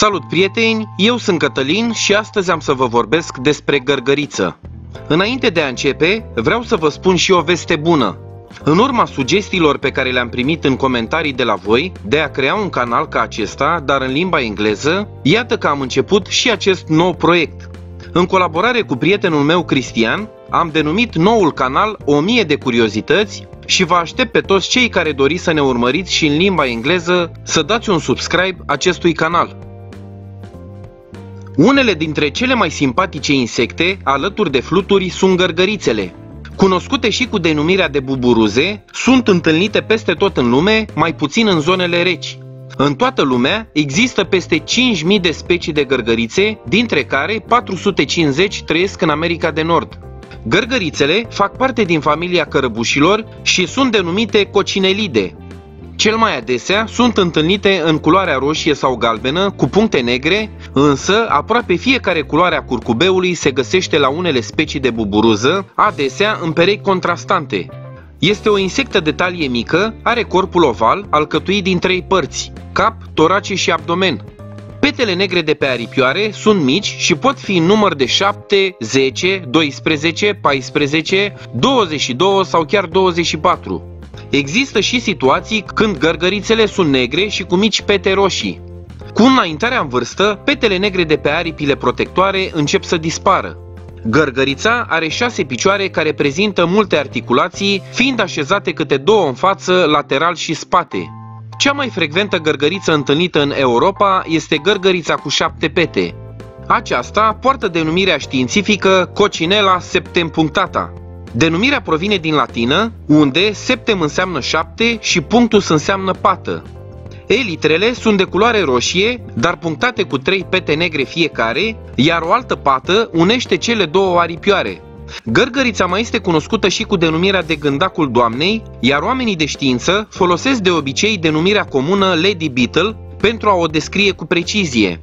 Salut prieteni, eu sunt Cătălin și astăzi am să vă vorbesc despre gărgăriță. Înainte de a începe, vreau să vă spun și o veste bună. În urma sugestiilor pe care le-am primit în comentarii de la voi de a crea un canal ca acesta, dar în limba engleză, iată că am început și acest nou proiect. În colaborare cu prietenul meu Cristian, am denumit noul canal 1000 de curiozități și vă aștept pe toți cei care doriți să ne urmăriți și în limba engleză să dați un subscribe acestui canal. Unele dintre cele mai simpatice insecte alături de fluturi sunt gărgărițele. Cunoscute și cu denumirea de buburuze, sunt întâlnite peste tot în lume, mai puțin în zonele reci. În toată lumea există peste 5.000 de specii de gărgărițe, dintre care 450 trăiesc în America de Nord. Gărgărițele fac parte din familia cărăbușilor și sunt denumite cocinelide, cel mai adesea sunt întâlnite în culoarea roșie sau galbenă cu puncte negre, însă aproape fiecare culoare a curcubeului se găsește la unele specii de buburuză, adesea în perechi contrastante. Este o insectă de talie mică, are corpul oval, alcătuit din trei părți, cap, torace și abdomen. Petele negre de pe aripioare sunt mici și pot fi în număr de 7, 10, 12, 14, 22 sau chiar 24. Există și situații când gărgărițele sunt negre și cu mici pete roșii. Cu înaintarea în vârstă, petele negre de pe aripile protectoare încep să dispară. Gărgărița are șase picioare care prezintă multe articulații, fiind așezate câte două în față, lateral și spate. Cea mai frecventă gărgăriță întâlnită în Europa este gărgărița cu șapte pete. Aceasta poartă denumirea științifică Coccinella septempunctata. Denumirea provine din latină, unde septem înseamnă șapte și punctus înseamnă pată. Elitrele sunt de culoare roșie, dar punctate cu trei pete negre fiecare, iar o altă pată unește cele două aripioare. Gărgărița mai este cunoscută și cu denumirea de gândacul doamnei, iar oamenii de știință folosesc de obicei denumirea comună Lady Beetle pentru a o descrie cu precizie.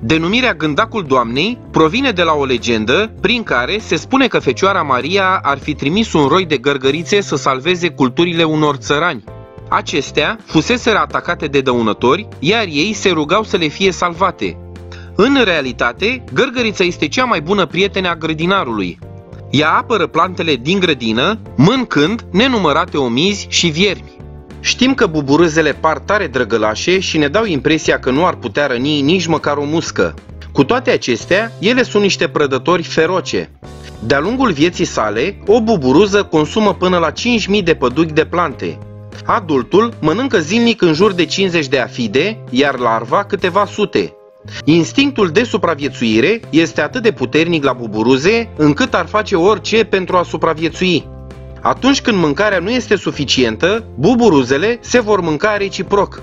Denumirea Gândacul Doamnei provine de la o legendă prin care se spune că Fecioara Maria ar fi trimis un roi de gărgărițe să salveze culturile unor țărani. Acestea fuseseră atacate de dăunători, iar ei se rugau să le fie salvate. În realitate, gărgărița este cea mai bună prietenă a grădinarului. Ea apără plantele din grădină, mâncând nenumărate omizi și viermi. Știm că buburâzele par tare drăgălașe și ne dau impresia că nu ar putea răni nici măcar o muscă. Cu toate acestea, ele sunt niște prădători feroce. De-a lungul vieții sale, o buburuză consumă până la 5.000 de păduchi de plante. Adultul mănâncă zilnic în jur de 50 de afide, iar larva câteva sute. Instinctul de supraviețuire este atât de puternic la buburuze încât ar face orice pentru a supraviețui. Atunci când mâncarea nu este suficientă, buburuzele se vor mânca reciproc.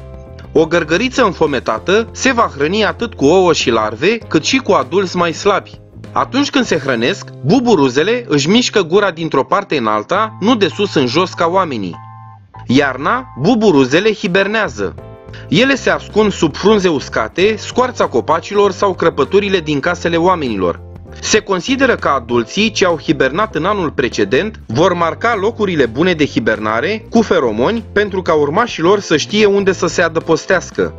O gărgăriță înfometată se va hrăni atât cu ouă și larve, cât și cu adulți mai slabi. Atunci când se hrănesc, buburuzele își mișcă gura dintr-o parte în alta, nu de sus în jos ca oamenii. Iarna, buburuzele hibernează. Ele se ascund sub frunze uscate, scoarța copacilor sau crăpăturile din casele oamenilor. Se consideră că adulții ce au hibernat în anul precedent vor marca locurile bune de hibernare cu feromoni pentru ca urmașilor să știe unde să se adăpostească.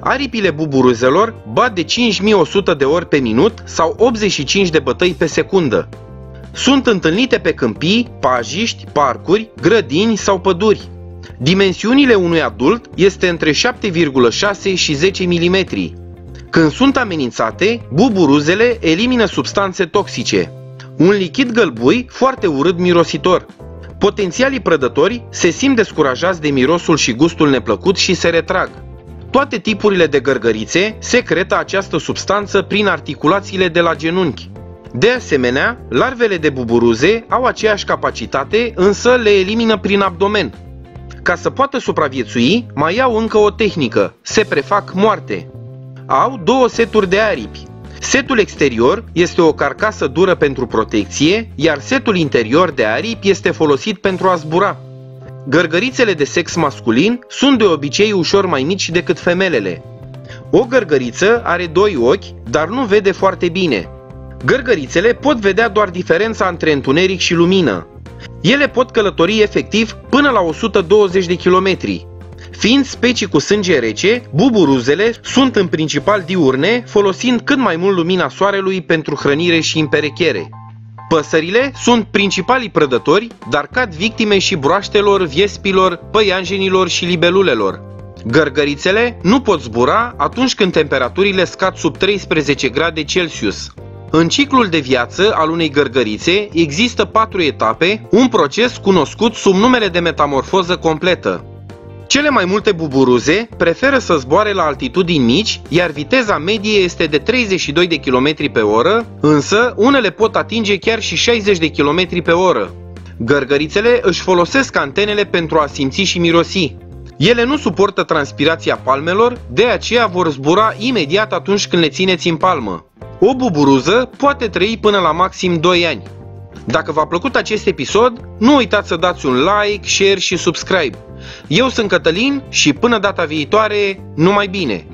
Aripile buburuzelor bat de 5100 de ori pe minut sau 85 de bătăi pe secundă. Sunt întâlnite pe câmpii, pajiști, parcuri, grădini sau păduri. Dimensiunile unui adult este între 7,6 și 10 mm, când sunt amenințate, buburuzele elimină substanțe toxice. Un lichid gălbui foarte urât mirositor. Potențialii prădători se simt descurajați de mirosul și gustul neplăcut și se retrag. Toate tipurile de gărgărițe secretă această substanță prin articulațiile de la genunchi. De asemenea, larvele de buburuze au aceeași capacitate, însă le elimină prin abdomen. Ca să poată supraviețui, mai au încă o tehnică, se prefac moarte au două seturi de aripi. Setul exterior este o carcasă dură pentru protecție, iar setul interior de aripi este folosit pentru a zbura. Gărgărițele de sex masculin sunt de obicei ușor mai mici decât femelele. O gărgăriță are doi ochi, dar nu vede foarte bine. Gărgărițele pot vedea doar diferența între întuneric și lumină. Ele pot călători efectiv până la 120 de kilometri. Fiind specii cu sânge rece, buburuzele sunt în principal diurne, folosind cât mai mult lumina soarelui pentru hrănire și împerechere. Păsările sunt principalii prădători, dar cad victime și broaștelor, viespilor, păianjenilor și libelulelor. Gărgărițele nu pot zbura atunci când temperaturile scad sub 13 grade Celsius. În ciclul de viață al unei gărgărițe există patru etape, un proces cunoscut sub numele de metamorfoză completă. Cele mai multe buburuze preferă să zboare la altitudini mici, iar viteza medie este de 32 de km pe oră, însă unele pot atinge chiar și 60 de km pe oră. Gărgărițele își folosesc antenele pentru a simți și mirosi. Ele nu suportă transpirația palmelor, de aceea vor zbura imediat atunci când le țineți în palmă. O buburuză poate trăi până la maxim 2 ani. Dacă v-a plăcut acest episod, nu uitați să dați un like, share și subscribe. Eu sunt Cătălin și până data viitoare, numai bine!